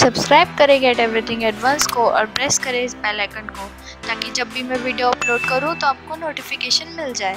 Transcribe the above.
Subscribe करें get everything advance को और प्रेस करें इस बेल आइकन को, ताकि जब भी मैं वीडियो अपलोड करूँ तो आपको नोटिफिकेशन मिल जाए।